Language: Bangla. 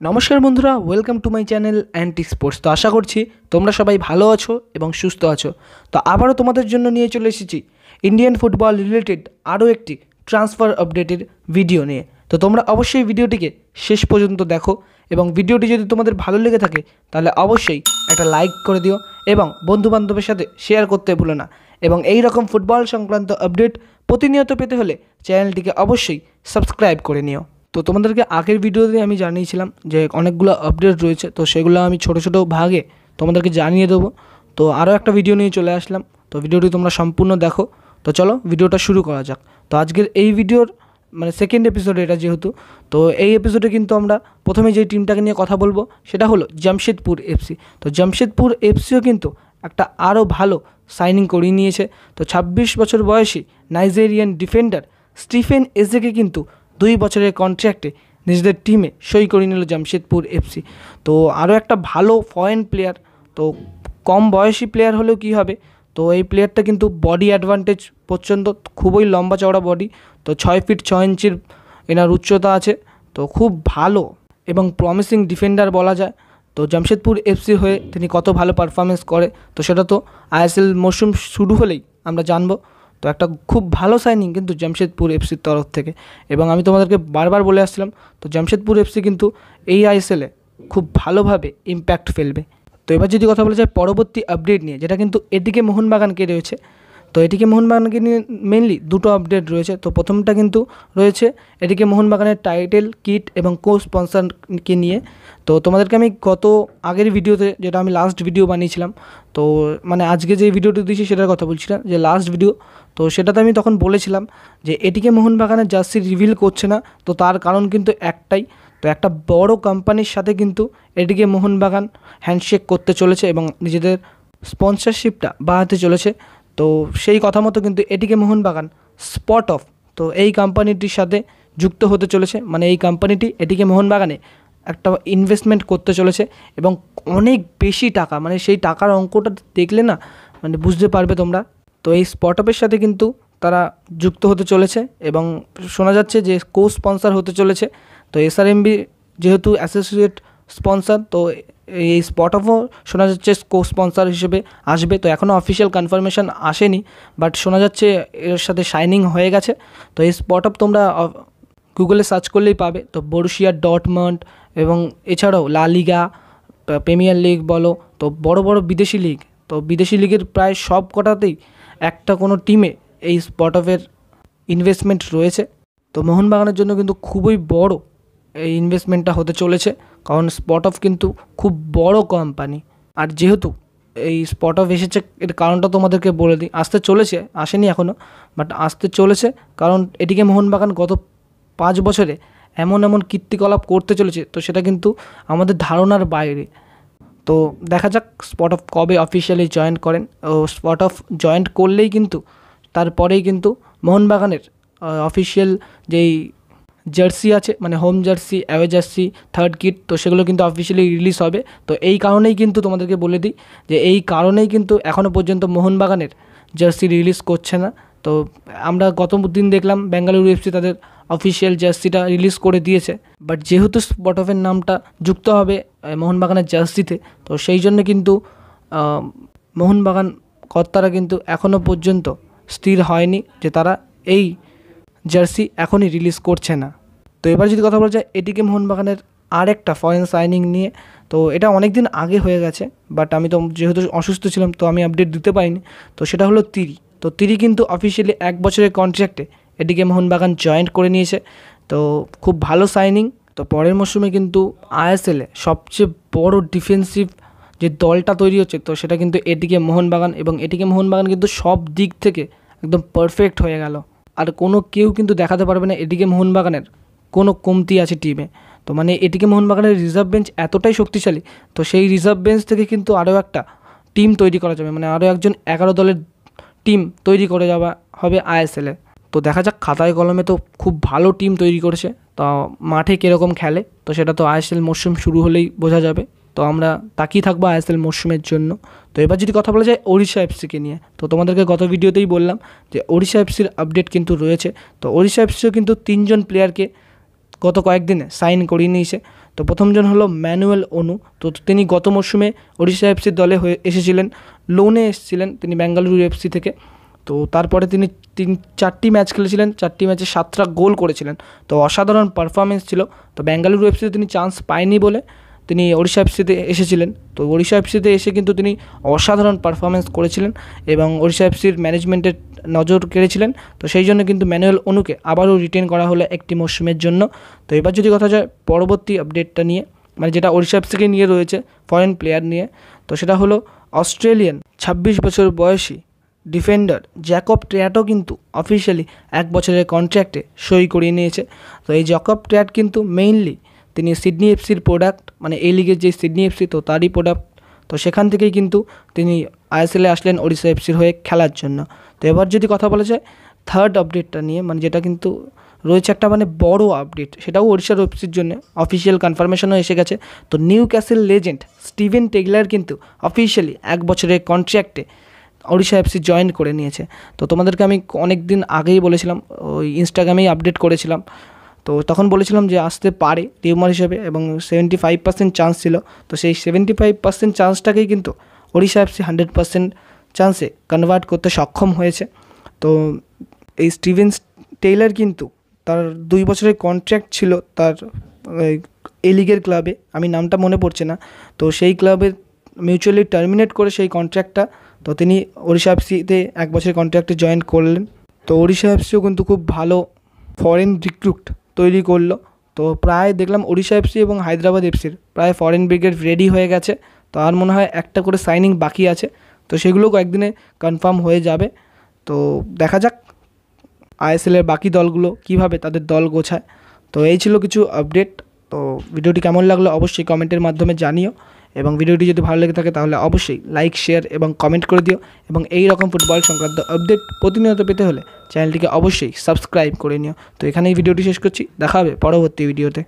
নমস্কার বন্ধুরা welcome to my channel anti sports তো আশা করছি তোমরা সবাই ভালো আছো এবং সুস্থ আছো। তো আবারও তোমাদের জন্য নিয়ে চলে এসেছি ইন্ডিয়ান ফুটবল রিলেটেড আরও একটি ট্রান্সফার আপডেটের ভিডিও নিয়ে। তো তোমরা অবশ্যই ভিডিওটিকে শেষ পর্যন্ত দেখো এবং ভিডিওটি যদি তোমাদের ভালো লেগে থাকে, তাহলে অবশ্যই একটা লাইক করে দিও এবং বন্ধুবান্ধবের সাথে শেয়ার করতে ভুলো না। এবং এই রকম ফুটবল সংক্রান্ত আপডেট প্রতিনিয়ত পেতে হলে চ্যানেলটিকে অবশ্যই সাবস্ক্রাইব করে নিও। তো তোমাদেরকে আগের ভিডিওতে আমি জানিয়েছিলাম যে অনেকগুলো আপডেট রয়েছে, তো সেগুলো আমি ছোটো ছোটো ভাগে তোমাদেরকে জানিয়ে দেবো। তো আরও একটা ভিডিও নিয়ে চলে আসলাম, তো ভিডিওটি তোমরা সম্পূর্ণ দেখো। তো চলো ভিডিওটা শুরু করা যাক। তো আজকের এই ভিডিওর মানে সেকেন্ড এপিসোড এটা যেহেতু, তো এই এপিসোডে কিন্তু আমরা প্রথমে যে টিমটাকে নিয়ে কথা বলব, সেটা হলো জামশেদপুর এফসি তো জামশেদপুর এফসিও কিন্তু একটা আরও ভালো সাইনিং করিয়ে নিয়েছে। তো ছাব্বিশ বছর বয়সী নাইজেরিয়ান ডিফেন্ডার স্টিফেন এজেকে কিন্তু দুই বছরের কন্ট্রাক্টে নিজেদের টিমে সই করে নিল জামশেদপুর এফসি তো আরও একটা ভালো ফরেন প্লেয়ার তো কম বয়সী প্লেয়ার হলেও কী হবে? তো এই প্লেয়ারটা কিন্তু বডি অ্যাডভান্টেজ পর্যন্ত, খুবই লম্বা চওড়া বডি তো ছয় ফিট ছয় ইঞ্চির এনার উচ্চতা আছে, তো খুব ভালো এবং প্রমিসিং ডিফেন্ডার বলা যায়। তো জামশেদপুর এফসি হয়ে তিনি কত ভালো পারফরমেন্স করে, তো সেটা তো আইএসএল মরশুম শুরু হলেই আমরা জানব। তো একটা খুব ভালো সাইনিং কিন্তু জামশেদপুর এফসির তরফ থেকে। এবং আমি তোমাদেরকে বারবার বলে আসছিলাম, তো জামশেদপুর এফসি কিন্তু এই আইএসএলে খুব ভালোভাবে ইম্প্যাক্ট ফেলবে। তো এবার যদি কথা বলা যায় পরবর্তী আপডেট নিয়ে, যেটা কিন্তু এদিকে মোহনবাগানকে রয়েছে তো এটিকে মোহনবাগানকে নিয়ে মেনলি দুটো আপডেট রয়েছে। তো প্রথমটা কিন্তু রয়েছে, এটিকে মোহনবাগানের টাইটেল কিট এবং কো স্পন্সারকে নিয়ে। তো তোমাদেরকে আমি গত আগের ভিডিওতে যেটা আমি লাস্ট ভিডিও বানিয়েছিলাম, তো মানে আজকে যে ভিডিওটি দিয়েছি সেটার কথা বলছিলাম, যে লাস্ট ভিডিও তো সেটাতে আমি তখন বলেছিলাম যে এটিকে মোহনবাগানের জার্সি রিভিল করছে না, তো তার কারণ কিন্তু একটাই, তো একটা বড় কোম্পানির সাথে কিন্তু এটিকে মোহনবাগান হ্যান্ডশেক করতে চলেছে এবং নিজেদের স্পন্সরশিপটা বাড়াতে চলেছে। তো সেই কথা মতো কিন্তু এটিকে মোহনবাগান স্পট অফ তো এই কোম্পানিটির সাথে যুক্ত হতে চলেছে। মানে এই কোম্পানিটি এটিকে মোহনবাগানে একটা ইনভেস্টমেন্ট করতে চলেছে এবং অনেক বেশি টাকা মানে সেই টাকার অঙ্কটা দেখলে না মানে বুঝতে পারবে তোমরা। তো এই স্পট অফের সাথে কিন্তু তারা যুক্ত হতে চলেছে এবং শোনা যাচ্ছে যে কো স্পন্সার হতে চলেছে। তো এসআরএমবি যেহেতু অ্যাসোসিয়েট স্পন্সার তো এই স্পট অফও শোনা যাচ্ছে কো স্পন্সার হিসেবে আসবে। তো এখনও অফিসিয়াল কনফার্মেশন আসেনি বাট শোনা যাচ্ছে এর সাথে শাইনিং হয়ে গেছে। তো এই স্পট অফ তোমরা গুগলে সার্চ করলেই পাবে। তো বরুশিয়া ডটমন্ড এবং এছাড়াও লা লিগা প্রিমিয়ার লিগ বলো, তো বড় বড় বিদেশি লিগ তো বিদেশি লিগের প্রায় সব কটাতেই একটা কোনো টিমে এই স্পট অফের ইনভেস্টমেন্ট রয়েছে। তো মোহনবাগানের জন্য কিন্তু খুবই বড় এই ইনভেস্টমেন্টটা হতে চলেছে। কারণ স্পট অফ কিন্তু খুব বড় কোম্পানি আর যেহেতু এই স্পট অফ এসেছে, এর কারণটা তোমাদেরকে বলে দিই। আসতে চলেছে, আসেনি এখনও বাট আসতে চলেছে। কারণ এটিকে মোহনবাগান গত পাঁচ বছরে এমন এমন কীর্তিকলাপ করতে চলেছে, তো সেটা কিন্তু আমাদের ধারণার বাইরে। তো দেখা যাক স্পট অফ কবে অফিসিয়ালি জয়েন করেন। ও স্পট অফ জয়েন্ট করলেই কিন্তু তারপরেই কিন্তু মোহনবাগানের অফিসিয়াল যেই জার্সি আছে মানে home jersey away jersey third kit তো সেগুলো কিন্তু অফিসিয়ালি রিলিজ হবে। তো এই কারণেই কিন্তু তোমাদেরকে বলে দিই যে এই কারণেই কিন্তু এখনও পর্যন্ত মোহনবাগানের জার্সি রিলিজ করছে না। তো আমরা গত দিন দেখলাম বেঙ্গালুরু এফসি তাদের অফিসিয়াল জার্সিটা রিলিজ করে দিয়েছে। বাট যেহেতু স্পট অফের নামটা যুক্ত হবে মোহনবাগানের জার্সিতে, তো সেই জন্য কিন্তু মোহনবাগান কর্তারা কিন্তু এখনও পর্যন্ত স্থির হয়নি যে তারা এই জার্সি এখনই রিলিজ করছে না। তো এবার যদি কথা বলা যায়, এটিকে মোহনবাগানের আর একটা ফরেন সাইনিং নিয়ে, তো এটা অনেক দিন আগে হয়ে গেছে বাট আমি তো যেহেতু অসুস্থ ছিলাম, তো আমি আপডেট দিতে পারিনি। তো সেটা হলো তিরি। তো তিরি কিন্তু অফিসিয়ালি এক বছরের কন্ট্রাক্টে এটিকে মোহনবাগান জয়েন্ট করে নিয়েছে। তো খুব ভালো সাইনিং তো পরের মরশুমে কিন্তু আইএসএলে সবচেয়ে বড় ডিফেন্সিভ যে দলটা তৈরি হচ্ছে, তো সেটা কিন্তু এটিকে মোহনবাগান এবং এটিকে মোহনবাগান কিন্তু সব দিক থেকে একদম পারফেক্ট হয়ে গেল। আর কোনো কেউ কিন্তু দেখাতে পারবে না এটিকে মোহনবাগানের কোনো কমতি আছে টিমে তো মানে এটিকে মোহনবাগানের রিজার্ভ বেঞ্চ এতটাই শক্তিশালী, তো সেই রিজার্ভ বেঞ্চ থেকে কিন্তু আরও একটা টিম তৈরি করা যাবে। মানে আরও একজন এগারো দলের টিম তৈরি করে যাওয়া হবে আইএসএলে তো দেখা যাক, খাতায় কলমে তো খুব ভালো টিম তৈরি করেছে, তো মাঠে কীরকম খেলে, তো সেটা তো আইএসএল মরশুম শুরু হলেই বোঝা যাবে। তো আমরা তাকিয়ে থাকব আইএসএল মরশুমের জন্য। তো এবার যদি কথা বলা যায় ওড়িশা এফসিকে নিয়ে, তো তোমাদেরকে গত ভিডিওতেই বললাম যে ওড়িশা এফসির আপডেট কিন্তু রয়েছে। তো ওড়িশা এফসিও কিন্তু তিনজন প্লেয়ারকে গত কয়েকদিনে সাইন করিয়ে নিয়েছে। তো প্রথমজন হলো ম্যানুয়েল অনু তো তিনি গত মরশুমে ওড়িশা এফসির দলে হয়ে এসেছিলেন লোনে এসেছিলেন তিনি বেঙ্গালুরু এফসি থেকে। তো তারপরে তিনি তিন, চারটি ম্যাচ খেলেছিলেন, চারটি ম্যাচে সাতটা গোল করেছিলেন। তো অসাধারণ পারফরমেন্স ছিল। তো বেঙ্গালুরু এফসিতে তিনি চান্স পায়নি বলে। তিনি ওড়িশা এফসিতে এসেছিলেন। তো ওড়িশা এফসিতে এসে কিন্তু তিনি অসাধারণ পারফরমেন্স করেছিলেন এবং ওড়িশা এফসির ম্যানেজমেন্টের নজর কেড়েছিলেন। তো সেই জন্য কিন্তু ম্যানুয়াল অনুকে আবারও রিটেন করা হলো একটি মরশুমের জন্য। তো এবার যদি কথা যায় পরবর্তী আপডেটটা নিয়ে মানে যেটা ওড়িশা এফসিকে নিয়ে রয়েছে ফরেন প্লেয়ার নিয়ে, তো সেটা হলো অস্ট্রেলিয়ান ছাব্বিশ বছর বয়সী ডিফেন্ডার জ্যাকব ট্র্যাটও কিন্তু অফিসিয়ালি এক বছরের কন্ট্র্যাক্টে সই করিয়ে নিয়েছে। তো এই জ্যাকব ট্র্যাট কিন্তু মেইনলি তিনি সিডনি এফসির প্রোডাক্ট মানে এই লিগের যে সিডনি এফসি তো তারই প্রোডাক্ট তো সেখান থেকেই কিন্তু তিনি আইএসএলে আসলেন ওড়িশা এফসির হয়ে খেলার জন্য। তো এবার যদি কথা বলা যায় থার্ড আপডেটটা নিয়ে মানে যেটা কিন্তু রয়েছে একটা মানে বড় আপডেট সেটাও ওড়িশার এফসির জন্য অফিসিয়াল কনফার্মেশনও এসে গেছে। তো Newcastle legend Steven Taylor কিন্তু অফিসিয়ালি এক বছরের কন্ট্র্যাক্টে ওড়িশা এফসি জয়েন করে নিয়েছে। তো তোমাদেরকে আমি অনেক দিন আগেই বলেছিলাম, ওই ইনস্টাগ্রামেই আপডেট করেছিলাম। তো তখন বলেছিলাম যে আসতে পারে টিউমার হিসেবে এবং সেভেন্টি ফাইভ পার্সেন্ট চান্স ছিল। তো সেই সেভেন্টি ফাইভ পার্সেন্ট চান্সটাকেই কিন্তু ওড়িশা এফসি হান্ড্রেড পার্সেন্ট চান্সে কনভার্ট করতে সক্ষম হয়েছে। তো এই স্টিভেন টেইলার কিন্তু তার দুই বছরের কন্ট্র্যাক্ট ছিল তার এ লিগের ক্লাবে আমি নামটা মনে পড়ছে না। তো সেই ক্লাবে মিউচুয়ালি টার্মিনেট করে সেই কন্ট্র্যাক্টটা তো তিনি ওড়িশা এফসিতে এক বছরের কন্ট্র্যাক্টে জয়েন করলেন। তো ওড়িশা এফসিও কিন্তু খুব ভালো ফরেন রিক্রুট তৈরি করল। তো প্রায় দেখলাম ওড়িশা এফসি এবং হায়দ্রাবাদ এফসির প্রায় ফরেন ব্রিগেড রেডি হয়ে গেছে। তো আর মনে হয় একটা করে সাইনিং বাকি আছে। তো সেগুলো কয়েকদিনে কনফার্ম হয়ে যাবে। তো দেখা যাক আইএসএলের বাকি দলগুলো কীভাবে তাদের দল গোছায়। তো এই ছিল কিছু আপডেট তো ভিডিওটি কেমন লাগল অবশ্যই কমেন্টের মাধ্যমে জানিও। এবং ভিডিওটি যদি ভালো লেগে থাকে তাহলে অবশ্যই লাইক শেয়ার এবং কমেন্ট করে দিও এবং এই রকম ফুটবল সংক্রান্ত আপডেট প্রতিনিয়ত পেতে হলে চ্যানেলটিকে অবশ্যই সাবস্ক্রাইব করে নিও। তো এখানেই ভিডিওটি শেষ করছি। দেখা হবে পরবর্তী ভিডিওতে